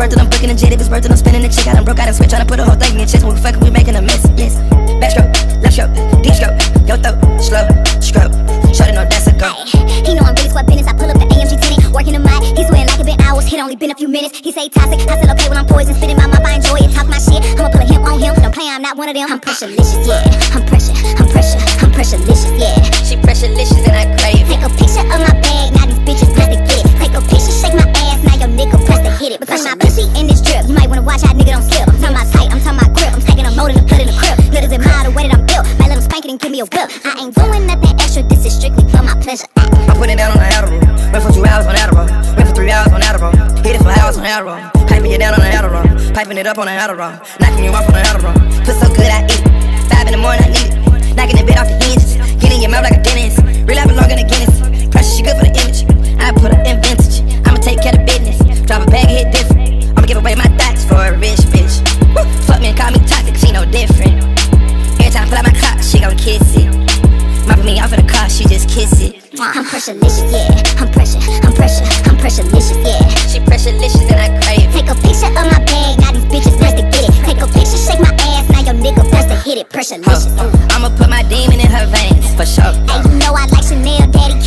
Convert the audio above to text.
pressure. It it, I'm booking a jet. It was worth it, I'm spinning the chick. I done broke out and switch, trying to put a whole thing in your chest. When we fucking, we making a mess. Yes. Backstroke, left stroke, deep stroke, yo throat, slow, stroke. Shorty know that's a go. He know I'm really squad business. I pull up the AMG tenant, working the mic. He's sweating like it been hours. It only been a few minutes. He say toxic. I said okay when I'm poison, spitting my mouth. I enjoy it. Talk my shit. I'ma pull a him on him. Don't play, I'm not one of them. I'm pressurelicious, yeah. I'm pressure, I'm pressure, might how nigga don't slip. I'm talking about tight. I'm talking about grip. I'm stacking a mold in the blood in the crib. Little mind the way that I'm built. My little spank it and give me a whip. I ain't doing nothing extra. This is strictly for my pleasure. I'm putting down on the Adderall. Went for two hours on Adderall. Went for three hours on Adderall. Hit it for hours on Adderall. Piping it down on the Adderall. Piping it up on the Adderall. Knocking you off on the Adderall. Put so good I eat. Five in the morning I need it. different. Every time I pull out my clock, she gon' kiss it. Mopping me off in the car, she just kiss it. I'm pressurelicious, yeah. I'm pressure, I'm pressure, I'm pressurelicious, yeah. She pressurelicious and I crave. Take a picture of my bag, now these bitches blessed to get it. Take a picture, shake my ass, now your nigga blessed to hit it. Pressurelicious. Huh. I'ma put my demon in her veins, for sure. Hey, you know I like Chanel, daddy.